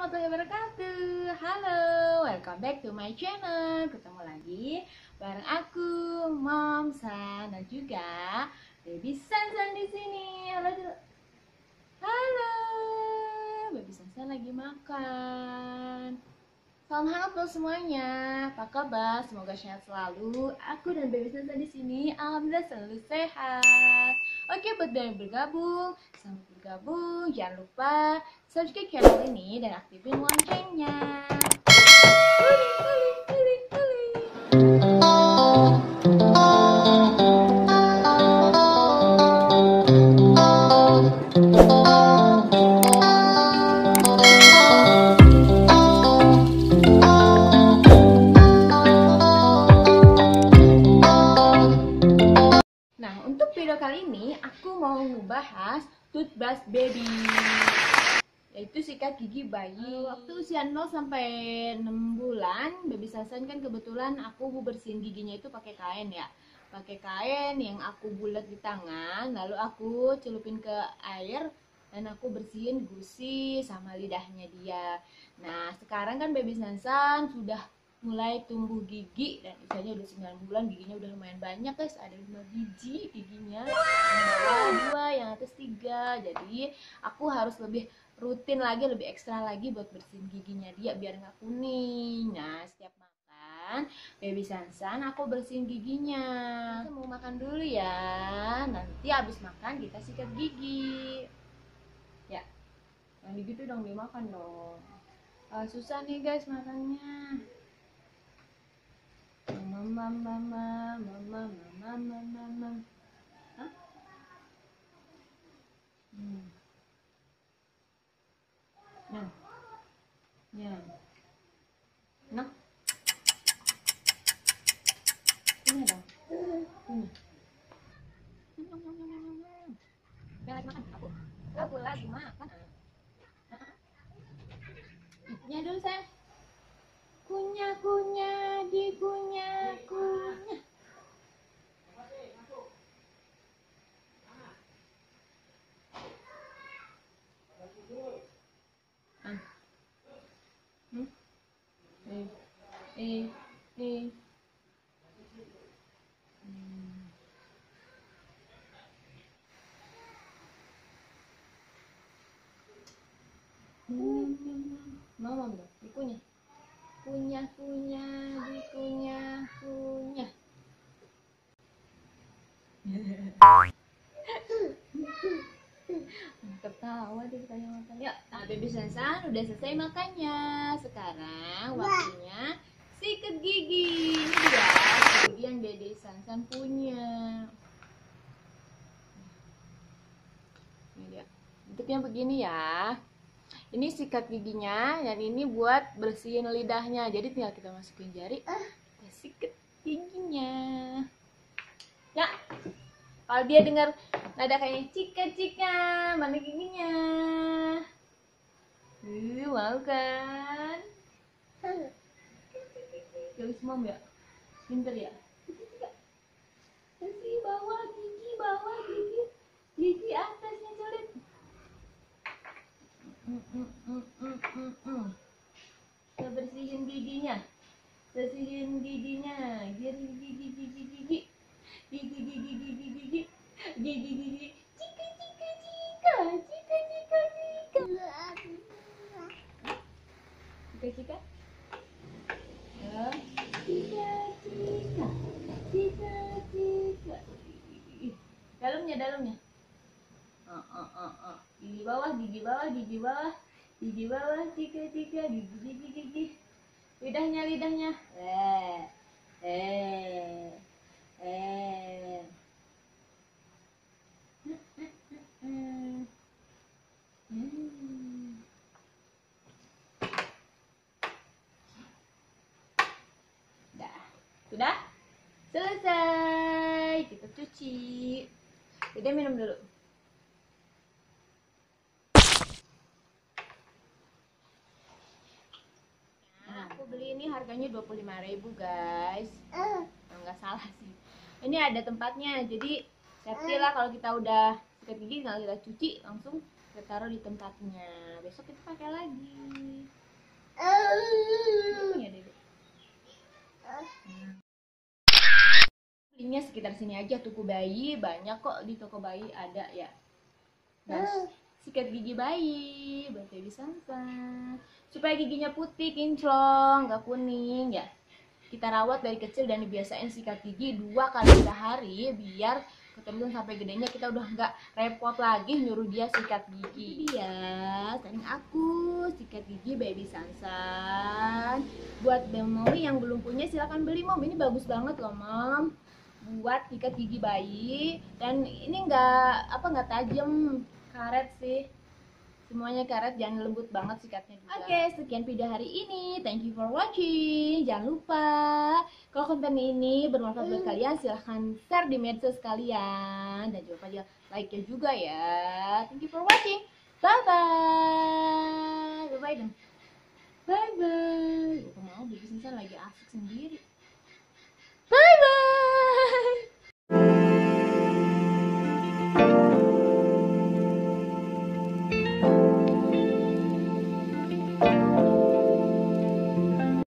warahmatullahi wabarakatuh. Halo, welcome back to my channel. Ketemu lagi bareng aku, Mom San Dan juga Baby Sansan di sini. Halo Halo Baby Sansan lagi makan Salam hangat buat semuanya. Apa kabar? Semoga sehat selalu. Aku dan Baby Sansa di sini alhamdulillah selalu sehat. Oke, buat yang bergabung, selamat bergabung. Jangan lupa subscribe channel ini dan aktifin loncengnya. Ngebahas toothbrush baby. Yaitu sikat gigi bayi. Waktu usia 0 sampai 6 bulan baby sasan kan kebetulan aku bersihin giginya itu pakai kain ya. Pakai kain yang aku bulat di tangan lalu aku celupin ke air dan aku bersihin gusi sama lidahnya dia. Nah sekarang kan baby Sansan sudah mulai tumbuh gigi dan usianya udah 9 bulan giginya udah lumayan banyak guys. Ada 5 biji giginya. Yang bawah dua yang atas tiga. Jadi aku harus lebih rutin lagi lebih ekstra lagi buat bersihin giginya dia biar nggak kuning. Nah setiap makan baby sansan aku bersihin giginya. Kita mau makan dulu ya. Nanti habis makan kita sikat gigi. Ya yang gitu dong dimakan dong. Ah, susah nih guys makannya mama mama mama mama mama mama Hah? Hmm. Nah. Ya. Nah. Punya dong. Punya. Dia lagi makan kunyah kunyah dikunyah kunyah kunyah kunyah dikunyah kunyah ketawa deh tanya makan ya nah baby sansan udah selesai makannya. Sekarang waktunya sikat gigi. Ini dia gigi yang dede sansan punya. Ini dia. Bentuknya begini ya ini sikat giginya dan ini buat bersihin lidahnya. Jadi tinggal kita masukin jari. Kita sikat giginya. Ya. Kalau dia dengar nada kayak cika cika mana giginya? Uh, mau kan? Galis mom ya pinter ya? Kasih bawah gigi bawah gigi gigi coret Bersihin giginya. Bersihin giginya. Gigi gigi gigi gigi. Gigi gigi gigi gigi. Gigi gigi. Dalamnya dalamnya uh, uh, uh, uh. gigi bawah gigi bawah gigi bawah gigi bawah tiga tiga gigi gigi gigi lidahnya lidahnya eh eh eh. Dah. Sudah? Selesai. Kita cuci. Udah minum dulu. Nah, aku beli ini harganya 25.000 guys. Nah, nggak salah sih. Ini ada tempatnya, jadi safety lah. Kalau kita udah sikat gigi tinggal kita cuci langsung kita taruh di tempatnya. Besok kita pakai lagi. Ya dede. Belinya sekitar sini aja toko bayi banyak kok di toko bayi ada ya. Dan sikat gigi bayi buat baby Sansa supaya giginya putih kinclong nggak kuning ya. Kita rawat dari kecil dan dibiasain sikat gigi dua kali sehari biar keterusan sampai gedenya kita udah nggak repot lagi nyuruh dia sikat gigi. Dia. Tanya aku sikat gigi baby Sansan buat Mami yang belum punya silahkan beli mom. Ini bagus banget loh mom. Buat sikat gigi bayi. Dan ini nggak apa nggak tajam karet sih semuanya karet jangan lembut banget sikatnya juga. Oke, okay, sekian video hari ini. Thank you for watching. Jangan lupa kalau konten ini bermanfaat buat kalian silahkan share di medsos kalian dan jangan lupa like nya juga ya. Thank you for watching. Bye bye. Bye bye dong. Bye bye. Aku mau bikin lagi asik sendiri.